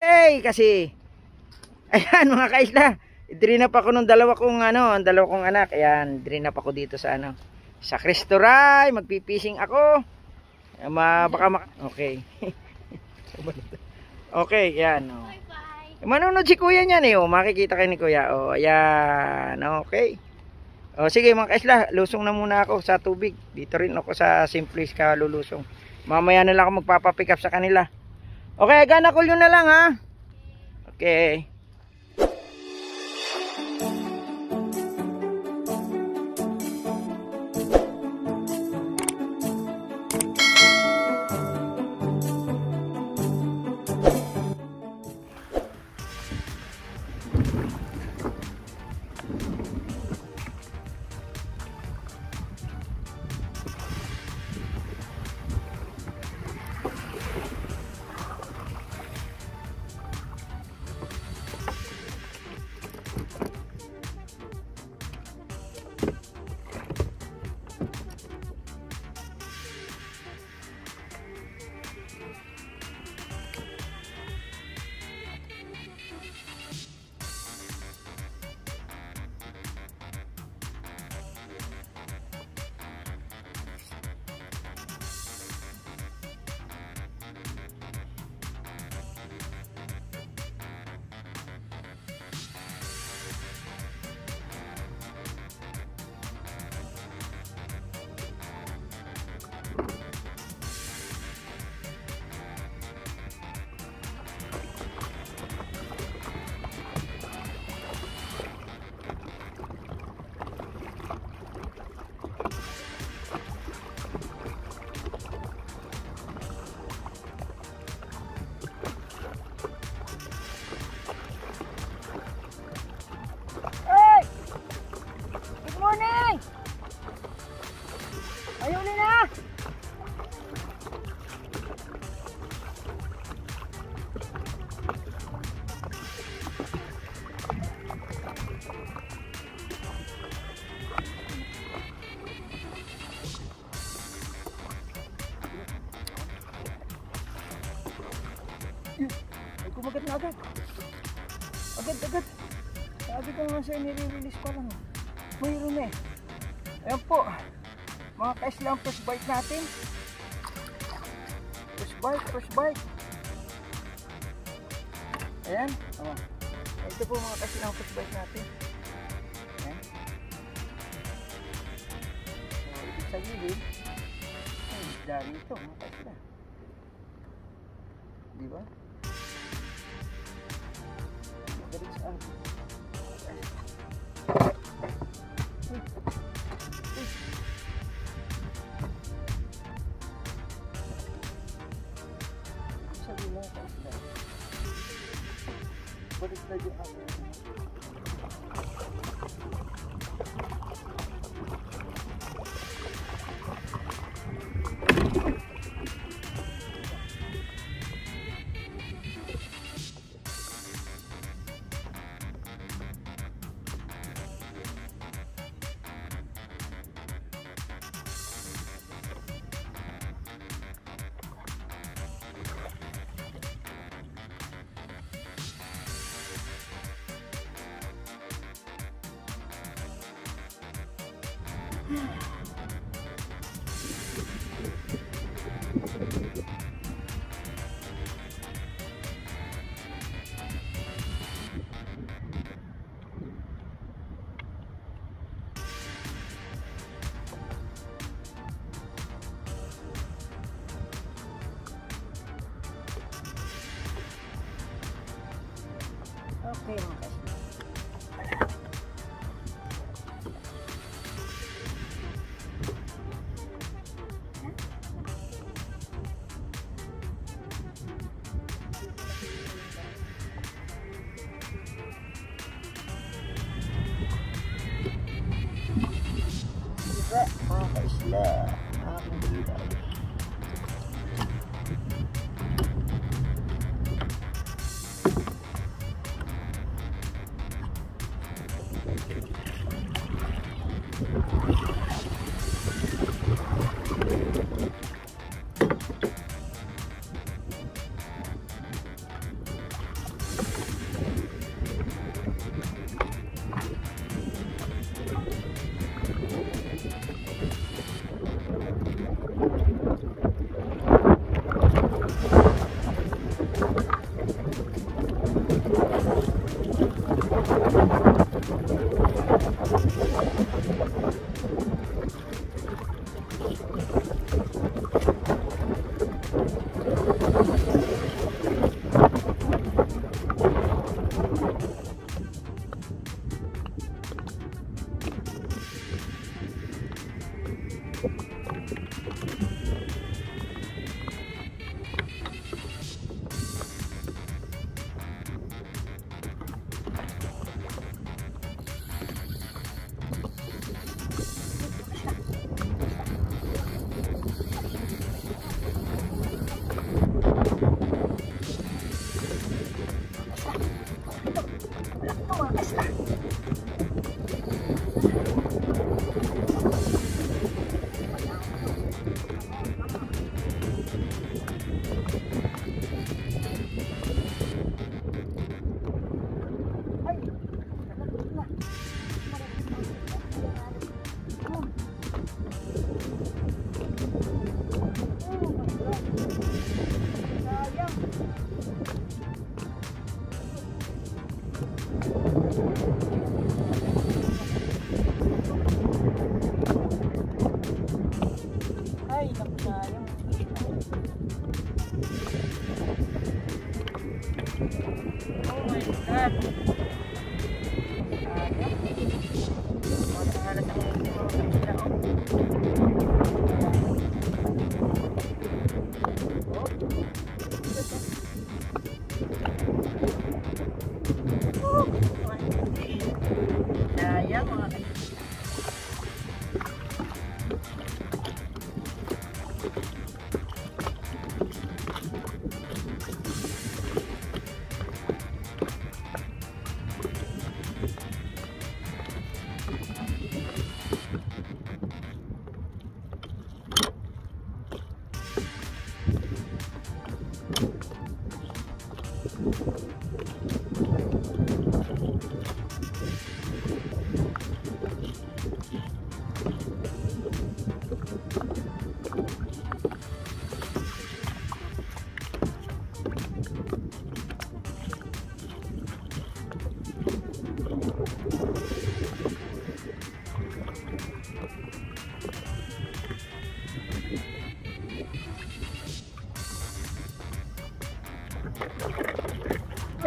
Hey, kasi Ayan mga kaisla. Idrinap ako ng dalawa kong ano, ang dalawa kong anak. Ayan, idrinap ako dito sa ano. Sa Cristo Ray, magpipising ako. Ayan, Ma, baka mak Okay. okay, yan. Oh. Manunod si kuya niyan eh. Oh. Makikita kayo ni kuya. Oh, ayan. Okay. Oh, sige mga kaisla, lusong na muna ako sa tubig. Dito rin ako sa Simplis ka lulusong. Mamaya na lang ako magpapapick up sa kanila. Okay, gana yun na lang ha. Okay. Sa'yo, nire-release pa lang. Mayroon eh. Ayan po. Mga ka-islam push bike natin. Push bike, push bike. Ayan. Oh. Ito po mga ka-islam push bike natin. Ayan. So, ibig sabihin, ay, isda rito mga ka-islam. Di ba? Yeah.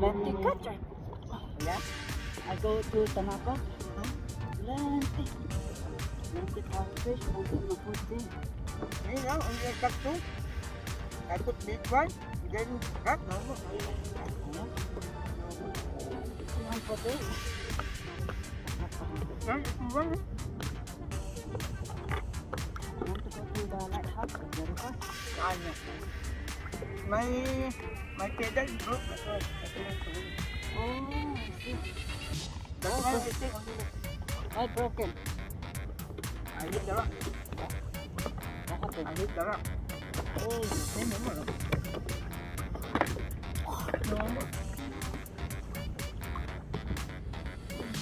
Lantik culture. Yeah. I go to Tanapa. Atlantic. Atlantic conservation. I'm doing a good thing. Me now, I'm going to talk to. I put meat by. Then, that no. No. No. No. No. No. No. No. No. No. May may kaya dyan, bro.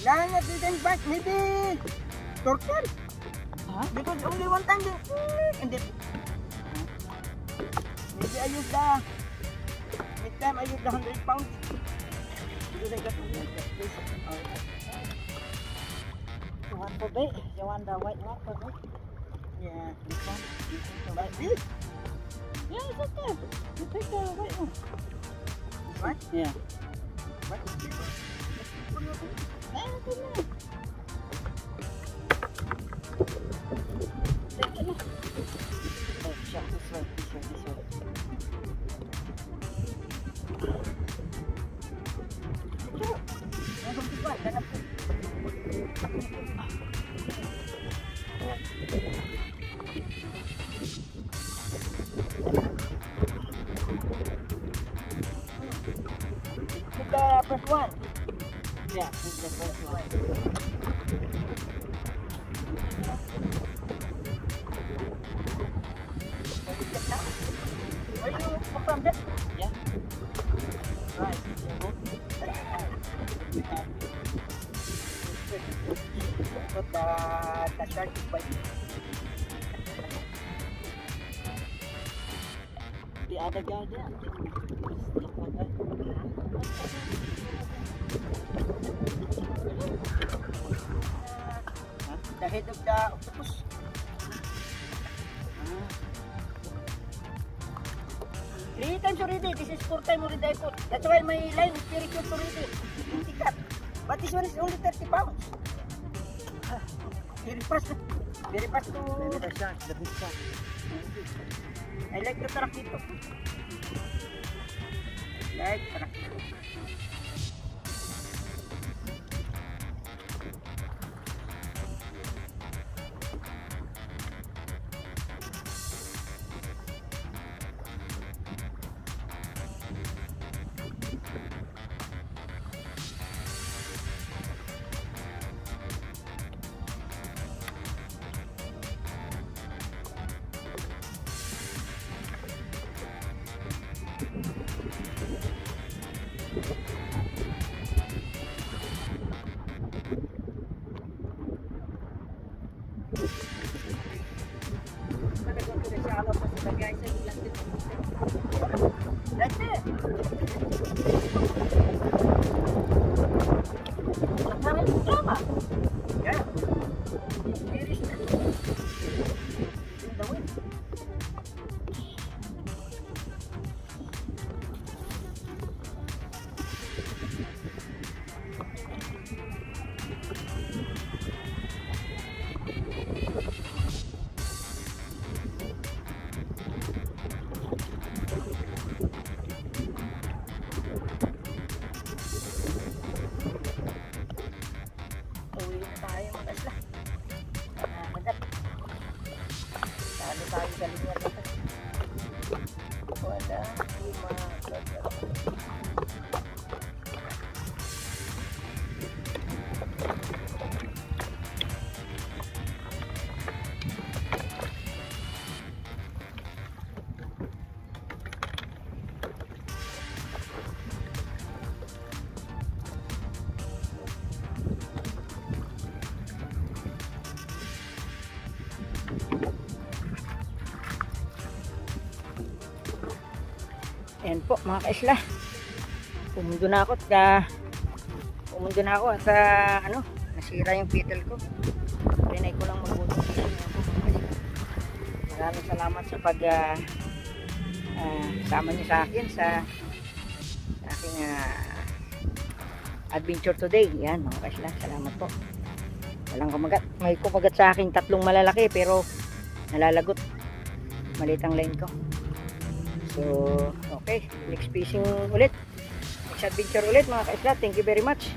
Lain ada yang baik ni di Turkan Because only one time dia Ini dia Ini dia ayuh dah time I use the hundred pounds. Because I got only this. You want for bait? You want the white one for bait? Yeah. This one? This one for Like bait? this. Yeah, it's okay. You take the white one. What? Yeah. What is this? Take it. Oh, shot this way, this way, this way. Yeah, this is the first one. Put the, the shark bite. The other guy there. There. The head of the octopus. Three times already. This is four time already. That's why my line is very cute already. But this one is only 30 pounds. Very fast. Very fast to... the shark, the big shark. I like the truck dito. Like truck. That's it. Wala. Hindi Ayan po mga kaisla. Pumundo na ako at ah, pumundo na ako at ah, ano, nasira yung pedal ko. Rinay ko lang sa kaisla. Maraming salamat sa pag ah, ah, sama niyo sa akin sa, sa aking ah, adventure today. Yan mga kaisla, salamat po. Walang kumagat. May kumagat sa akin tatlong malalaki pero nalalagot. Maliit ang line ko. So, okay. Next fishing ulit. Next adventure ulit mga kaisla. Thank you very much.